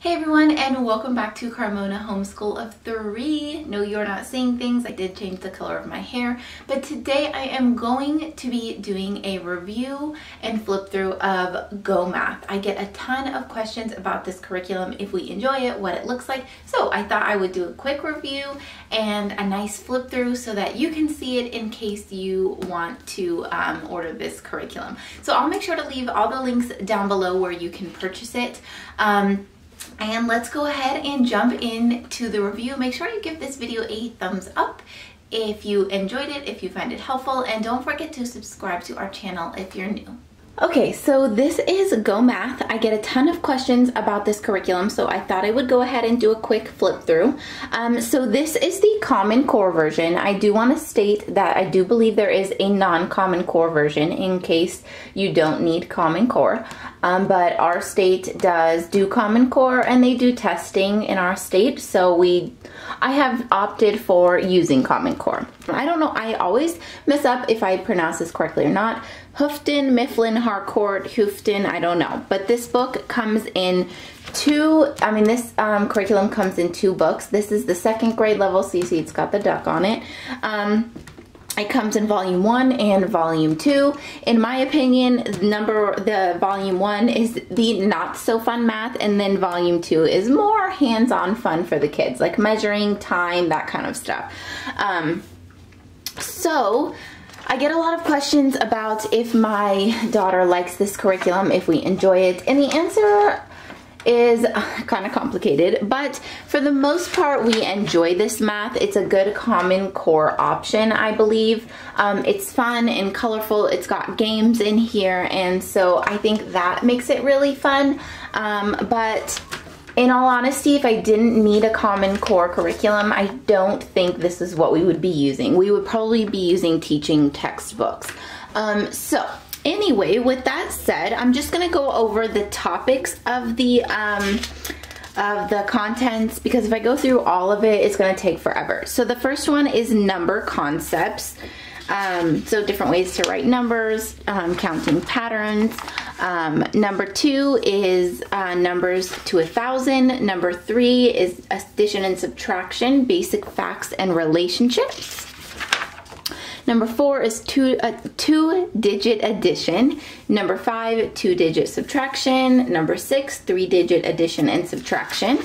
Hey everyone and welcome back to Carmona Homeschool of Three. No, you're not seeing things. I did change the color of my hair, but today I am going to be doing a review and flip through of Go Math. I get a ton of questions about this curriculum, if we enjoy it, what it looks like. So I thought I would do a quick review and a nice flip through so that you can see it in case you want to um, order this curriculum. So I'll make sure to leave all the links down below where you can purchase it. Um, and let's go ahead and jump into the review. Make sure you give this video a thumbs up if you enjoyed it, if you find it helpful, and don't forget to subscribe to our channel if you're new. Okay, so this is Go Math. I get a ton of questions about this curriculum, so I thought I would go ahead and do a quick flip through. Um, so this is the Common Core version. I do want to state that I do believe there is a non-Common Core version in case you don't need Common Core. Um, but our state does do Common Core and they do testing in our state, so we I have opted for using Common Core. I don't know, I always mess up if I pronounce this correctly or not. Houghton, Mifflin, Harcourt, Hoofton, I don't know. But this book comes in two, I mean this um, curriculum comes in two books. This is the second grade level, see it's got the duck on it. Um, it comes in volume one and volume two. In my opinion, number the volume one is the not so fun math, and then volume two is more hands-on fun for the kids, like measuring time, that kind of stuff. Um, so I get a lot of questions about if my daughter likes this curriculum, if we enjoy it, and the answer is kind of complicated, but for the most part, we enjoy this math. It's a good common core option, I believe. Um, it's fun and colorful. It's got games in here, and so I think that makes it really fun. Um, but in all honesty, if I didn't need a Common Core curriculum, I don't think this is what we would be using. We would probably be using teaching textbooks. Um, so anyway, with that said, I'm just gonna go over the topics of the um, of the contents because if I go through all of it, it's gonna take forever. So the first one is number concepts. Um, so different ways to write numbers, um, counting patterns. Um, number two is uh, numbers to a thousand. Number three is addition and subtraction, basic facts and relationships. Number four is two, uh, two digit addition. Number five, two digit subtraction. Number six, three digit addition and subtraction.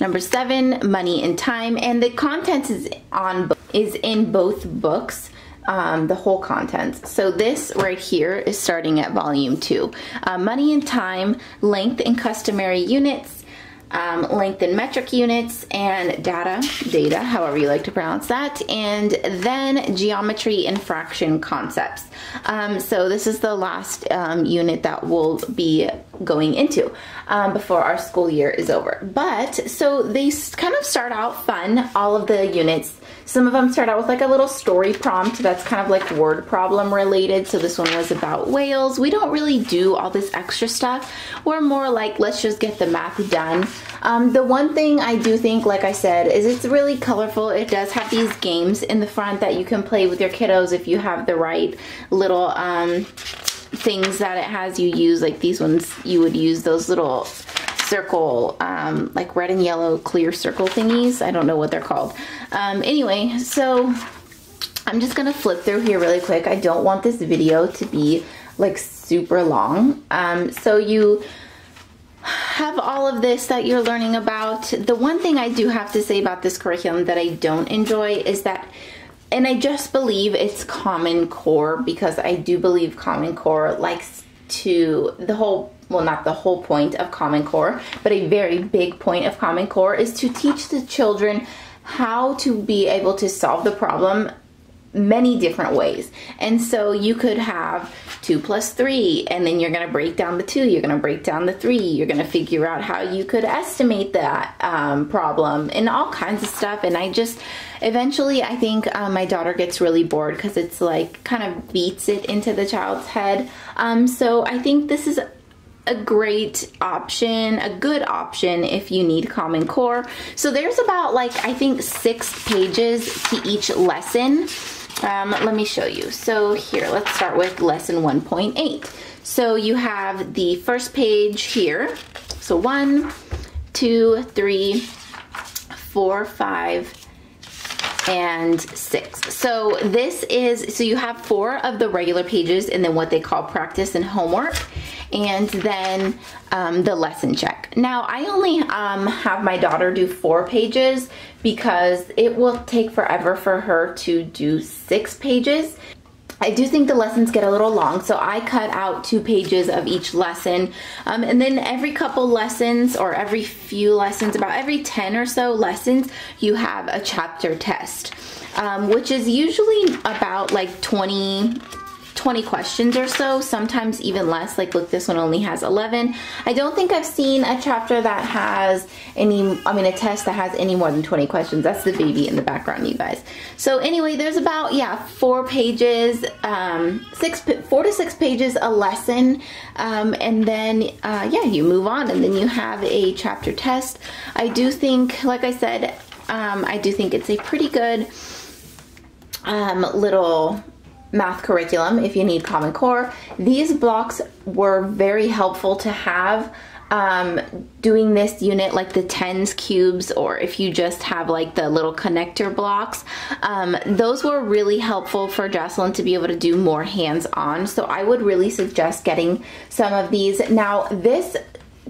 Number seven, money and time. And the content is on is in both books. Um, the whole contents. So this right here is starting at volume two. Uh, money and time, length and customary units, um, length in metric units and data, data, however you like to pronounce that, and then geometry and fraction concepts. Um, so this is the last um, unit that we'll be going into um, before our school year is over. But so they kind of start out fun, all of the units. Some of them start out with like a little story prompt that's kind of like word problem related. So this one was about whales. We don't really do all this extra stuff. We're more like, let's just get the math done. Um, the one thing I do think, like I said, is it's really colorful. It does have these games in the front that you can play with your kiddos if you have the right little um, things that it has you use like these ones you would use those little circle um, like red and yellow clear circle thingies. I don't know what they're called. Um, anyway so I'm just gonna flip through here really quick. I don't want this video to be like super long. Um, so you have all of this that you're learning about. The one thing I do have to say about this curriculum that I don't enjoy is that and I just believe it's Common Core because I do believe Common Core likes to, the whole, well, not the whole point of Common Core, but a very big point of Common Core is to teach the children how to be able to solve the problem many different ways. And so you could have two plus three, and then you're gonna break down the two, you're gonna break down the three, you're gonna figure out how you could estimate that um, problem and all kinds of stuff. And I just, eventually I think uh, my daughter gets really bored because it's like kind of beats it into the child's head. Um, so I think this is a great option, a good option if you need Common Core. So there's about like, I think six pages to each lesson. Um, let me show you. So here, let's start with lesson 1.8. So you have the first page here. So one, two, three, four, five, and six. So this is, so you have four of the regular pages and then what they call practice and homework and then um, the lesson check. Now I only um, have my daughter do four pages because it will take forever for her to do six pages. I do think the lessons get a little long, so I cut out two pages of each lesson. Um, and then every couple lessons or every few lessons, about every 10 or so lessons, you have a chapter test, um, which is usually about like 20, 20 questions or so, sometimes even less. Like look, this one only has 11. I don't think I've seen a chapter that has any, I mean a test that has any more than 20 questions. That's the baby in the background, you guys. So anyway, there's about, yeah, four pages, um, six, four to six pages a lesson. Um, and then, uh, yeah, you move on and then you have a chapter test. I do think, like I said, um, I do think it's a pretty good um, little math curriculum if you need Common Core. These blocks were very helpful to have um, doing this unit like the tens cubes or if you just have like the little connector blocks. Um, those were really helpful for Jocelyn to be able to do more hands-on. So I would really suggest getting some of these. Now this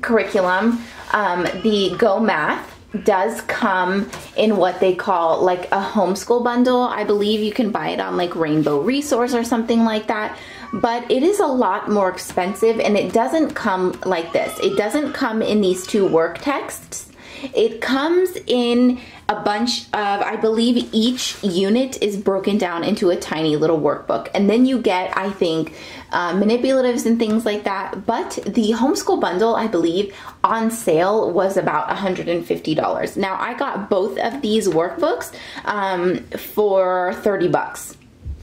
curriculum um, the Go Math does come in what they call like a homeschool bundle. I believe you can buy it on like Rainbow Resource or something like that. But it is a lot more expensive and it doesn't come like this. It doesn't come in these two work texts. It comes in a bunch of, I believe each unit is broken down into a tiny little workbook. And then you get, I think, uh, manipulatives and things like that. But the homeschool bundle, I believe, on sale was about $150. Now, I got both of these workbooks um, for 30 bucks.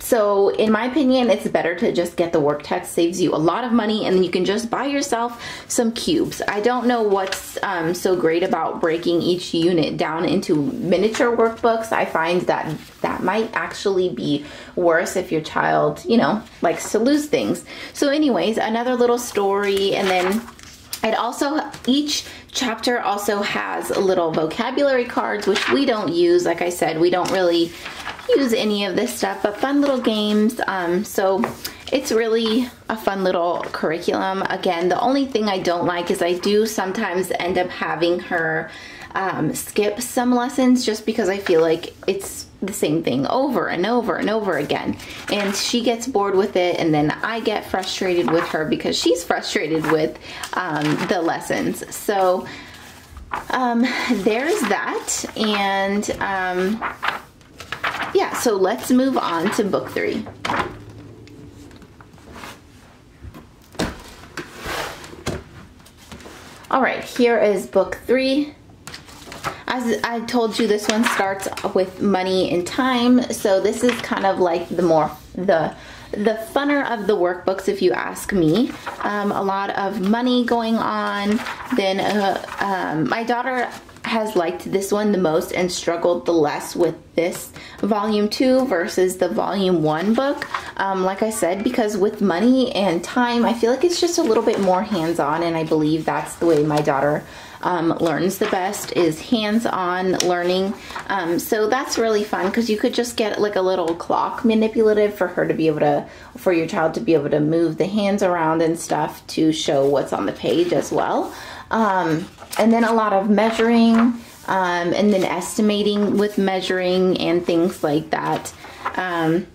So in my opinion, it's better to just get the work text, saves you a lot of money, and then you can just buy yourself some cubes. I don't know what's um, so great about breaking each unit down into miniature workbooks. I find that that might actually be worse if your child, you know, likes to lose things. So anyways, another little story, and then it also, each chapter also has little vocabulary cards, which we don't use. Like I said, we don't really use any of this stuff, but fun little games. Um, so it's really a fun little curriculum. Again, the only thing I don't like is I do sometimes end up having her um, skip some lessons just because I feel like it's the same thing over and over and over again. And she gets bored with it and then I get frustrated with her because she's frustrated with um, the lessons. So um, there's that. And um, yeah, so let's move on to book three. All right, here is book three. As I told you, this one starts with money and time. So this is kind of like the more, the the funner of the workbooks if you ask me. Um, a lot of money going on. Then uh, um, my daughter has liked this one the most and struggled the less with this volume 2 versus the volume 1 book. Um, like I said, because with money and time, I feel like it's just a little bit more hands-on and I believe that's the way my daughter um, learns the best is hands-on learning. Um, so that's really fun because you could just get like a little clock manipulative for her to be able to, for your child to be able to move the hands around and stuff to show what's on the page as well. Um, and then a lot of measuring um, and then estimating with measuring and things like that. Um,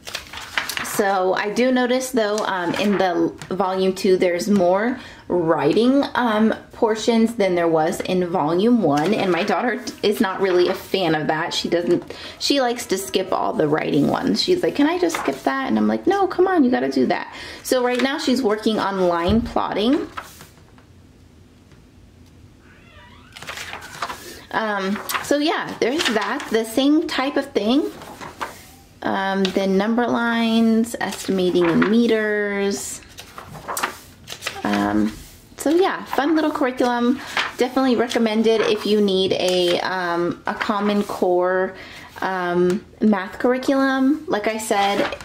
so I do notice though um, in the volume two there's more writing um, portions than there was in volume one and my daughter is not really a fan of that. She doesn't she likes to skip all the writing ones. She's like can I just skip that? And I'm like no come on you got to do that. So right now she's working on line plotting Um, so yeah, there's that. The same type of thing. Um, then number lines, estimating in meters. Um, so yeah, fun little curriculum. Definitely recommended if you need a, um, a Common Core um, math curriculum. Like I said,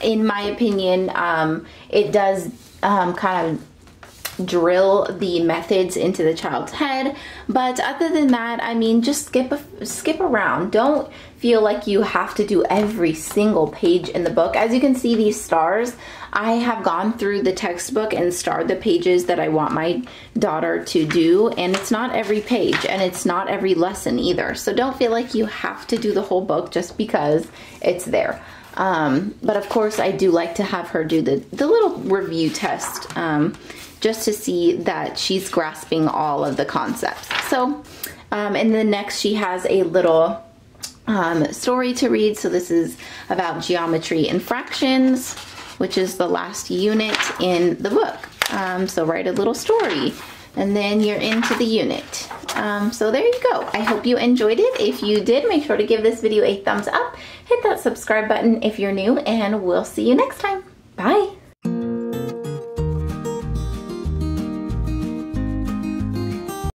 in my opinion, um, it does um, kind of drill the methods into the child's head. But other than that, I mean, just skip a, skip around. Don't feel like you have to do every single page in the book. As you can see, these stars, I have gone through the textbook and starred the pages that I want my daughter to do, and it's not every page, and it's not every lesson either. So don't feel like you have to do the whole book just because it's there. Um, but of course, I do like to have her do the, the little review test um, just to see that she's grasping all of the concepts. So, um, and then next she has a little um, story to read. So this is about geometry and fractions, which is the last unit in the book. Um, so write a little story and then you're into the unit. Um, so there you go. I hope you enjoyed it. If you did, make sure to give this video a thumbs up, hit that subscribe button if you're new, and we'll see you next time. Bye.